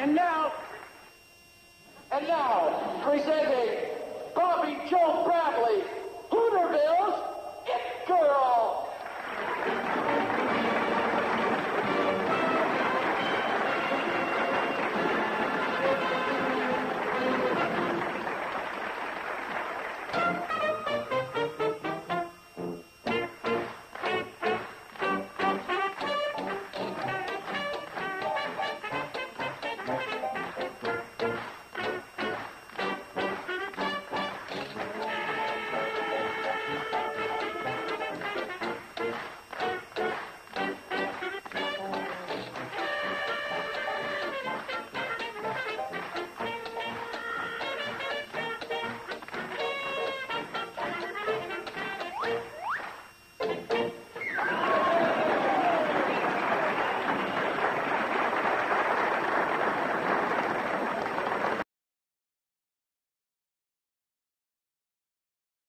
And now, and now, presenting Bobby Joe Bradley,